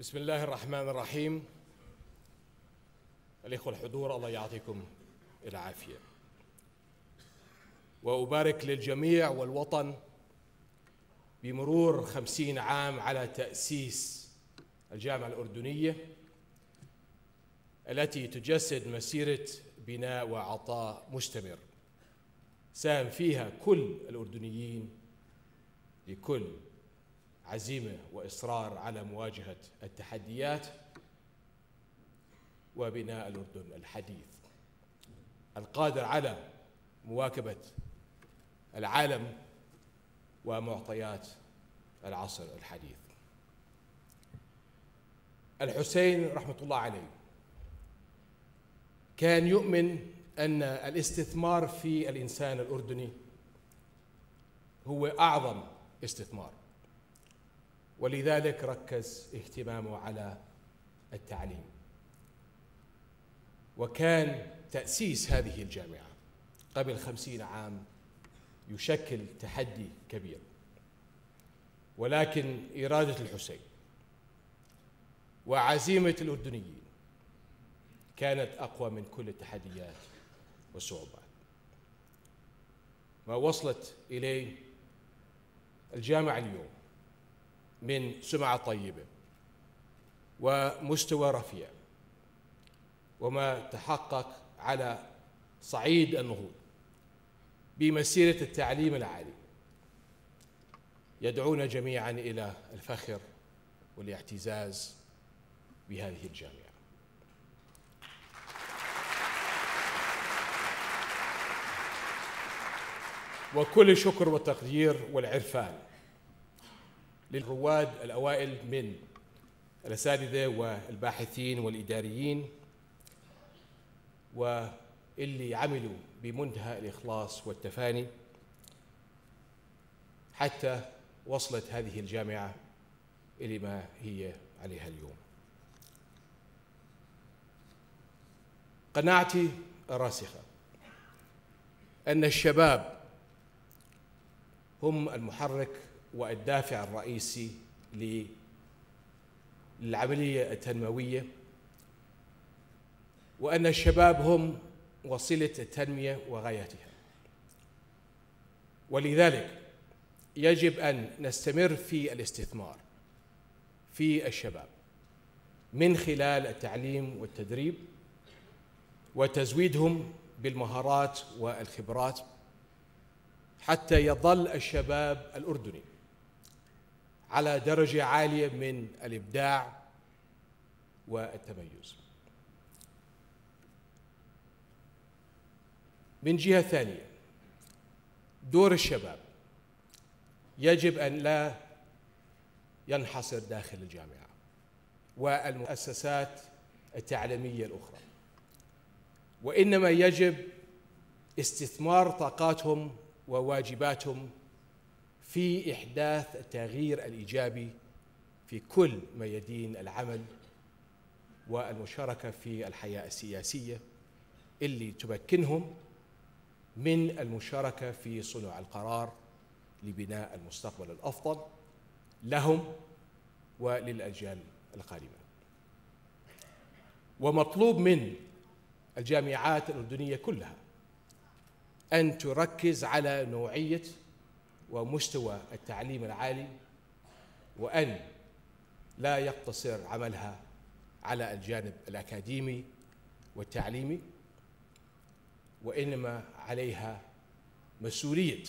بسم الله الرحمن الرحيم. الإخوة الحضور الله يعطيكم العافية. وأبارك للجميع والوطن بمرور خمسين عام على تأسيس الجامعة الأردنية التي تجسد مسيرة بناء وعطاء مستمر. ساهم فيها كل الأردنيين بكل عزيمة وإصرار على مواجهة التحديات وبناء الأردن الحديث. القادر على مواكبة العالم ومعطيات العصر الحديث. الحسين رحمة الله عليه كان يؤمن أن الاستثمار في الإنسان الأردني هو أعظم استثمار. ولذلك ركز اهتمامه على التعليم. وكان تأسيس هذه الجامعة قبل خمسين عام يشكل تحدي كبير ولكن إرادة الحسين وعزيمة الأردنيين كانت أقوى من كل التحديات والصعوبات. ما وصلت إليه الجامعة اليوم من سمعة طيبة ومستوى رفيع وما تحقق على صعيد النهوض بمسيرة التعليم العالي. يدعونا جميعا إلى الفخر والاعتزاز بهذه الجامعة. وكل الشكر والتقدير والعرفان. للرواد الأوائل من الأساتذة والباحثين والإداريين واللي عملوا بمنتهى الإخلاص والتفاني حتى وصلت هذه الجامعة إلى ما هي عليها اليوم. قناعتي الراسخة أن الشباب هم المحرك والدافع الرئيسي للعملية التنموية وأن الشباب هم وسيلة التنمية وغايتها. ولذلك يجب أن نستمر في الاستثمار في الشباب من خلال التعليم والتدريب وتزويدهم بالمهارات والخبرات حتى يظل الشباب الأردني. على درجة عالية من الإبداع والتميز. من جهة ثانية دور الشباب. يجب أن لا ينحصر داخل الجامعة والمؤسسات التعليمية الأخرى وإنما يجب استثمار طاقاتهم وواجباتهم في إحداث التغيير الإيجابي في كل ميادين العمل والمشاركة في الحياة السياسية اللي تمكنهم من المشاركة في صنع القرار لبناء المستقبل الأفضل لهم وللأجيال القادمة. ومطلوب من الجامعات الأردنية كلها أن تركز على نوعية ومستوى التعليم العالي وأن لا يقتصر عملها على الجانب الأكاديمي والتعليمي وإنما عليها مسؤولية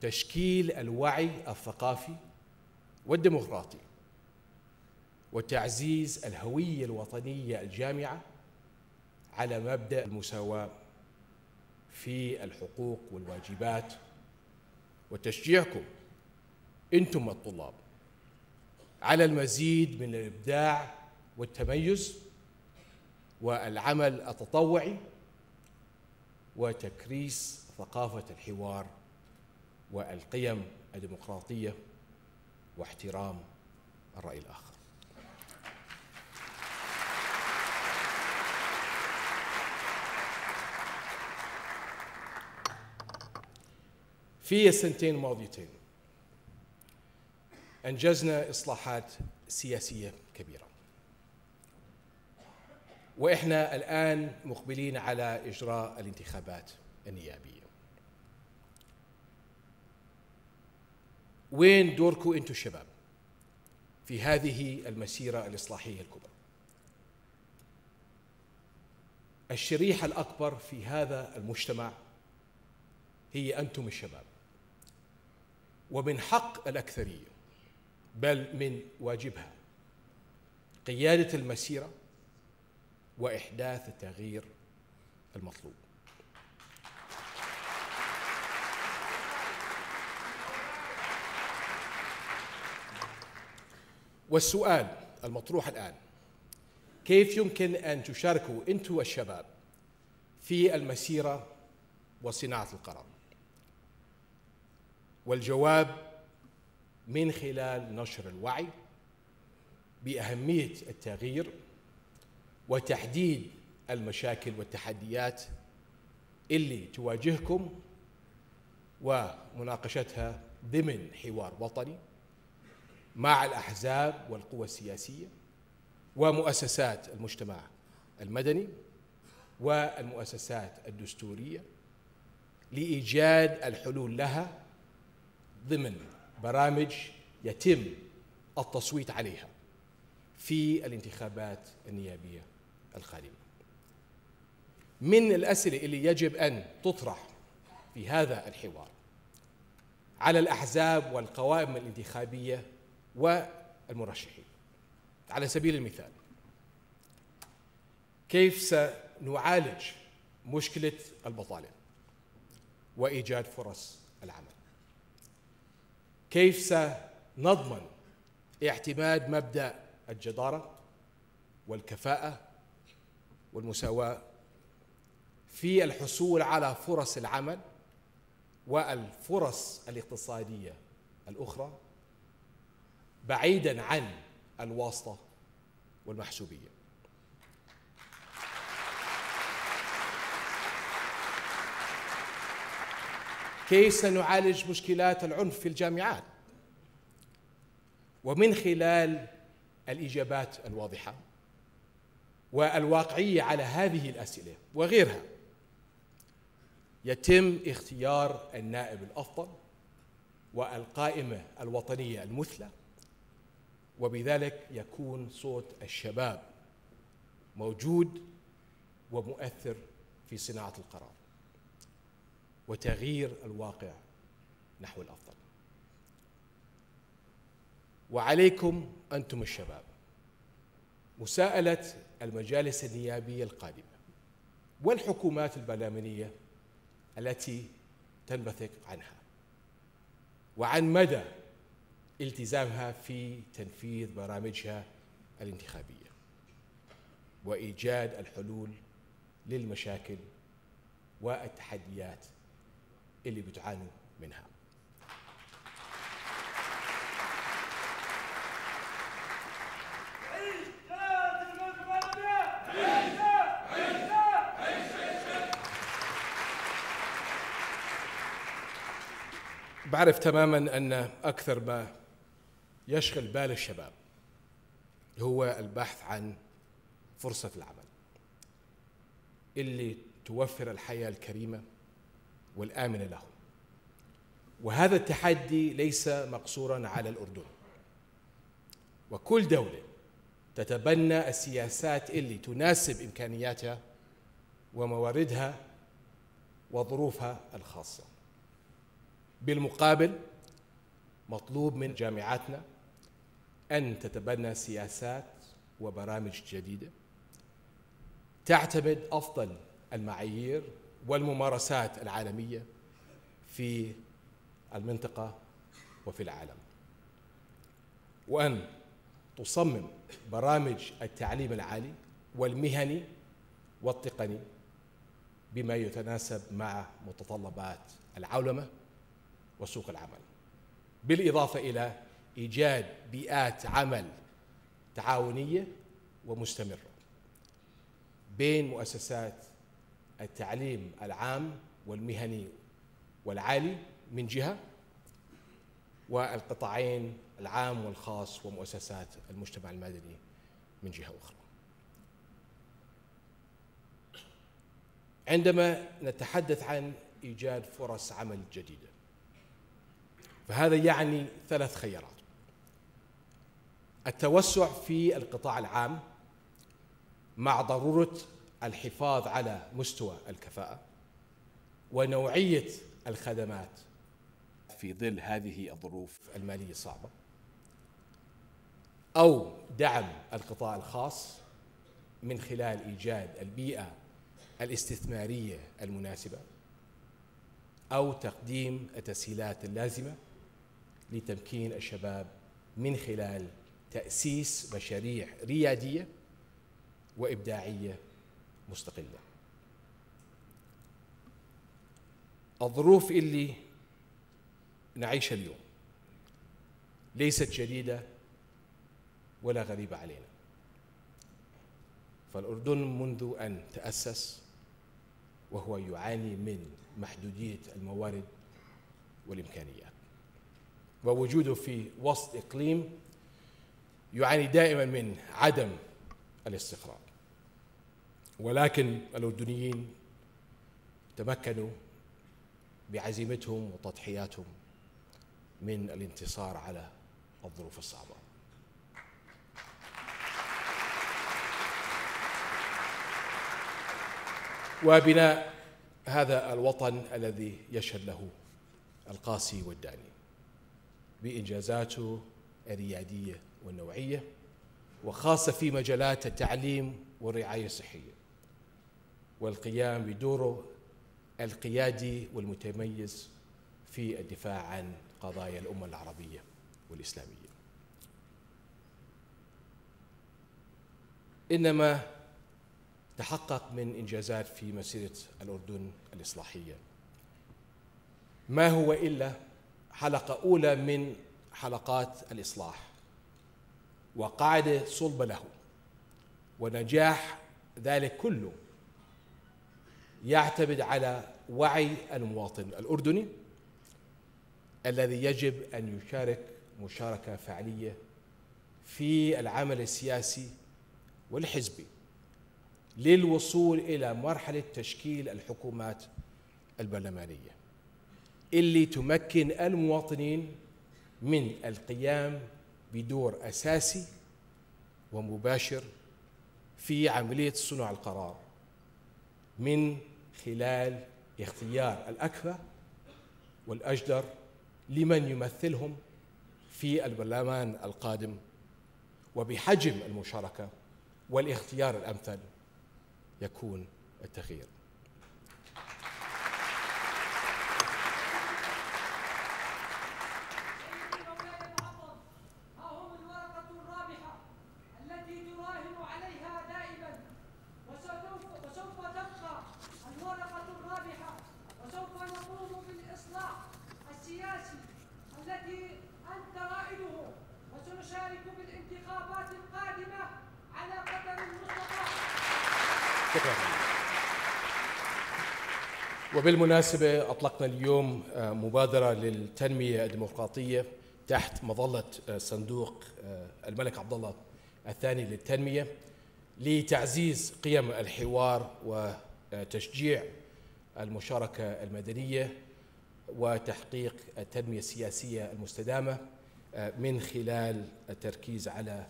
تشكيل الوعي الثقافي والديمقراطي وتعزيز الهوية الوطنية الجامعة على مبدأ المساواة في الحقوق والواجبات وتشجيعكم أنتم الطلاب. على المزيد من الإبداع والتميز والعمل التطوعي وتكريس ثقافة الحوار والقيم الديمقراطية واحترام الرأي الآخر. في السنتين الماضيتين أنجزنا إصلاحات سياسية كبيرة. وإحنا الآن مقبلين على إجراء الانتخابات النيابية. وين دوركم أنتم الشباب في هذه المسيرة الإصلاحية الكبرى. الشريحة الأكبر في هذا المجتمع هي أنتم الشباب. ومن حق الأكثرية بل من واجبها قيادة المسيرة وإحداث التغيير المطلوب. والسؤال المطروح الآن كيف يمكن أن تشاركوا أنتم الشباب في المسيرة وصناعة القرار؟ والجواب من خلال نشر الوعي بأهمية التغيير وتحديد المشاكل والتحديات اللي تواجهكم ومناقشتها ضمن حوار وطني مع الأحزاب والقوى السياسية ومؤسسات المجتمع المدني والمؤسسات الدستورية لإيجاد الحلول لها ضمن برامج يتم التصويت عليها في الانتخابات النيابية القادمة. من الأسئلة اللي يجب أن تطرح في هذا الحوار على الأحزاب والقوائم الانتخابية والمرشحين. على سبيل المثال كيف سنعالج مشكلة البطالة وإيجاد فرص العمل؟ كيف سنضمن اعتماد مبدأ الجدارة والكفاءة والمساواة في الحصول على فرص العمل والفرص الاقتصادية الأخرى بعيدا عن الواسطة والمحسوبية. كيف سنعالج مشكلات العنف في الجامعات؟ ومن خلال الإجابات الواضحة والواقعية على هذه الأسئلة وغيرها يتم اختيار النائب الأفضل والقائمة الوطنية المثلى وبذلك يكون صوت الشباب موجود ومؤثر في صناعة القرار. وتغيير الواقع نحو الأفضل. وعليكم أنتم الشباب مساءلة المجالس النيابية القادمة والحكومات البرلمانية التي تنبثق عنها وعن مدى التزامها في تنفيذ برامجها الانتخابية وإيجاد الحلول للمشاكل والتحديات اللي بتعانوا منها. بعرف تماما أن أكثر ما يشغل بال الشباب هو البحث عن فرصة العمل اللي توفر الحياة الكريمة والامنه لهم وهذا التحدي ليس مقصورا على الأردن. وكل دولة تتبنى السياسات اللي تناسب إمكانياتها ومواردها وظروفها الخاصة. بالمقابل مطلوب من جامعاتنا أن تتبنى سياسات وبرامج جديدة تعتمد أفضل المعايير والممارسات العالمية في المنطقة وفي العالم. وأن تصمم برامج التعليم العالي والمهني والتقني بما يتناسب مع متطلبات العولمة وسوق العمل. بالإضافة إلى إيجاد بيئات عمل تعاونية ومستمرة بين مؤسسات التعليم العام والمهني والعالي من جهة والقطاعين العام والخاص ومؤسسات المجتمع المدني من جهة أخرى. عندما نتحدث عن إيجاد فرص عمل جديدة فهذا يعني ثلاث خيارات التوسع في القطاع العام مع ضرورة الحفاظ على مستوى الكفاءة ونوعية الخدمات في ظل هذه الظروف المالية الصعبة أو دعم القطاع الخاص من خلال إيجاد البيئة الاستثمارية المناسبة أو تقديم التسهيلات اللازمة لتمكين الشباب من خلال تأسيس مشاريع ريادية وإبداعية مستقلة. الظروف اللي نعيشها اليوم ليست جديدة ولا غريبة علينا. فالأردن منذ أن تأسس وهو يعاني من محدودية الموارد والإمكانيات. ووجوده في وسط إقليم يعاني دائما من عدم الاستقرار. ولكن الأردنيين تمكنوا بعزيمتهم وتضحياتهم من الانتصار على الظروف الصعبة. وبناء هذا الوطن الذي يشهد له القاسي والداني بإنجازاته الريادية والنوعية وخاصة في مجالات التعليم والرعاية الصحية. والقيام بدوره القيادي والمتميز في الدفاع عن قضايا الأمة العربية والإسلامية. إنما تحقق من إنجازات في مسيرة الأردن الإصلاحية. ما هو إلا حلقة أولى من حلقات الإصلاح وقاعدة صلب له ونجاح ذلك كله يعتمد على وعي المواطن الأردني الذي يجب أن يشارك مشاركة فعلية في العمل السياسي والحزبي للوصول إلى مرحلة تشكيل الحكومات البرلمانية اللي تمكن المواطنين من القيام بدور أساسي ومباشر في عملية صنع القرار. من خلال اختيار الاكفأ والأجدر لمن يمثلهم في البرلمان القادم وبحجم المشاركة والاختيار الأمثل يكون التغيير. شكرا. وبالمناسبة أطلقنا اليوم آه، مبادرة للتنمية الديمقراطية تحت مظلة آه، صندوق آه، الملك عبد الله الثاني للتنمية لتعزيز قيم الحوار وتشجيع المشاركة المدنية وتحقيق التنمية السياسية المستدامة من خلال التركيز على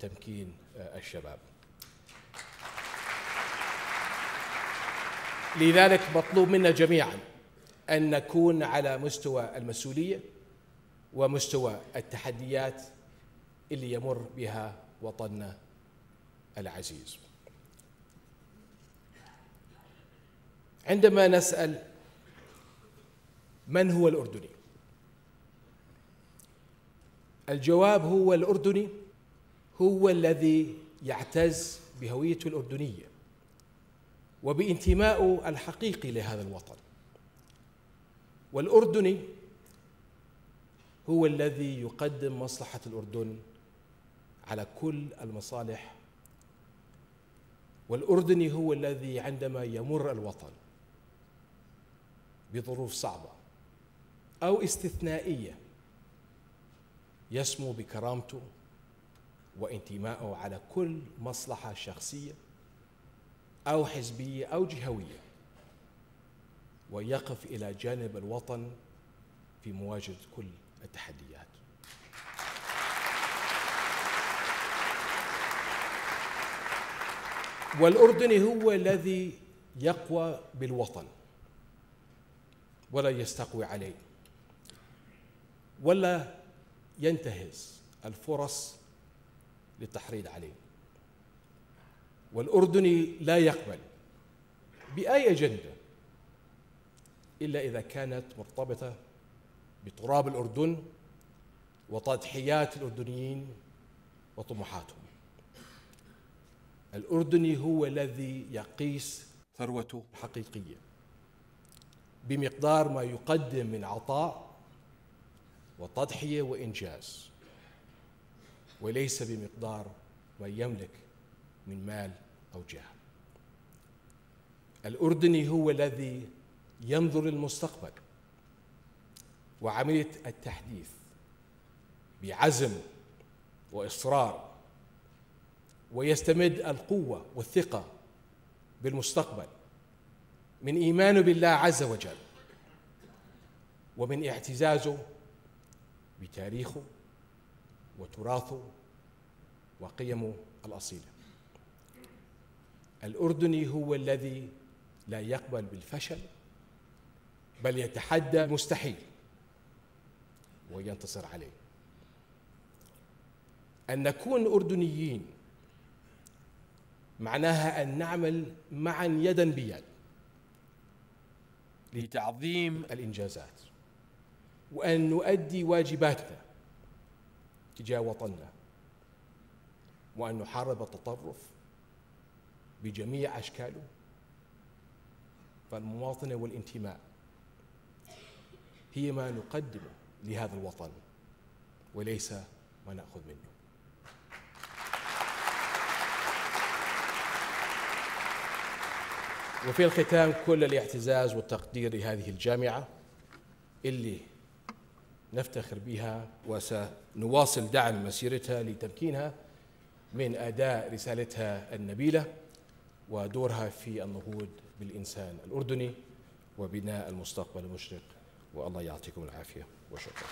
تمكين الشباب. لذلك مطلوب منا جميعا أن نكون على مستوى المسؤولية ومستوى التحديات اللي يمر بها وطننا العزيز. عندما نسأل من هو الأردني؟ الجواب هو الأردني هو الذي يعتز بهويته الأردنية. وبانتمائه الحقيقي لهذا الوطن. والأردني هو الذي يقدم مصلحة الأردن على كل المصالح والأردني هو الذي عندما يمر الوطن بظروف صعبة أو استثنائية يسمو بكرامته وانتمائه على كل مصلحة شخصية أو حزبية أو جهوية ويقف إلى جانب الوطن في مواجهة كل التحديات. والأردني هو الذي يقوى بالوطن ولا يستقوي عليه ولا ينتهز الفرص للتحريض عليه. والأردني لا يقبل بأي أجندة إلا إذا كانت مرتبطة بتراب الأردن وتضحيات الأردنيين وطموحاتهم. الأردني هو الذي يقيس ثروته الحقيقية بمقدار ما يقدم من عطاء وتضحية وإنجاز وليس بمقدار ما يملك من مال أو جاه الأردني هو الذي ينظر للمستقبل وعملية التحديث بعزم وإصرار ويستمد القوة والثقة بالمستقبل من إيمانه بالله عز وجل ومن اعتزازه بتاريخه وتراثه وقيمه الأصيلة. الأردني هو الذي لا يقبل بالفشل بل يتحدى المستحيل وينتصر عليه. أن نكون أردنيين معناها أن نعمل معا يدا بيد لتعظيم الإنجازات وأن نؤدي واجباتنا تجاه وطننا وأن نحارب التطرف بجميع أشكاله. فالمواطنة والانتماء هي ما نقدمه لهذا الوطن وليس ما نأخذ منه. وفي الختام كل الاعتزاز والتقدير لهذه الجامعة اللي نفتخر بها وسنواصل دعم مسيرتها لتمكينها من أداء رسالتها النبيلة. ودورها في النهوض بالإنسان الأردني وبناء المستقبل المشرق. والله يعطيكم العافية وشكرا.